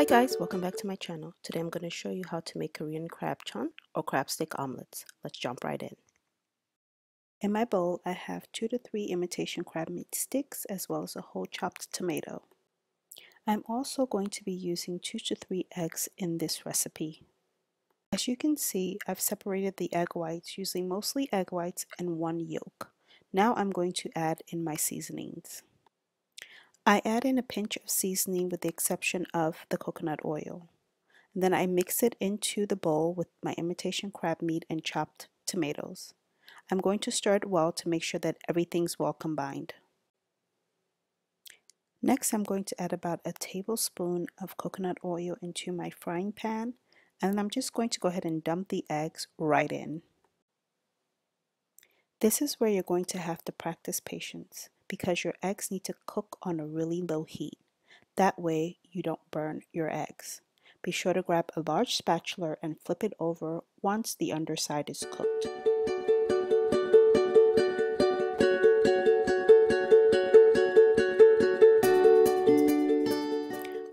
Hi guys, welcome back to my channel. Today I'm going to show you how to make Korean crab jeon or crab stick omelets. Let's jump right in. In my bowl, I have two to three imitation crab meat sticks as well as a whole chopped tomato. I'm also going to be using two to three eggs in this recipe. As you can see, I've separated the egg whites using mostly egg whites and one yolk. Now I'm going to add in my seasonings. I add in a pinch of seasoning with the exception of the coconut oil. then I mix it into the bowl with my imitation crab meat and chopped tomatoes. I'm going to stir it well to make sure that everything's well combined. Next, I'm going to add about a tablespoon of coconut oil into my frying pan and I'm just going to go ahead and dump the eggs right in. This is where you're going to have to practice patience because your eggs need to cook on a really low heat. That way you don't burn your eggs. Be sure to grab a large spatula and flip it over once the underside is cooked.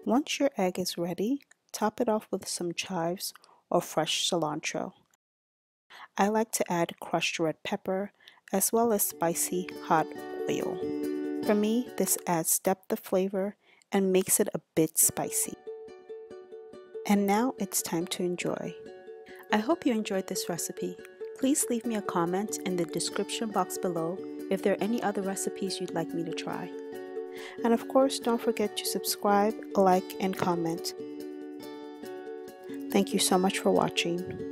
Once your egg is ready, top it off with some chives or fresh cilantro. I like to add crushed red pepper as well as spicy hot oil. For me, this adds depth of flavor and makes it a bit spicy. And now it's time to enjoy. I hope you enjoyed this recipe. Please leave me a comment in the description box below if there are any other recipes you'd like me to try. And of course, don't forget to subscribe, like, and comment. Thank you so much for watching.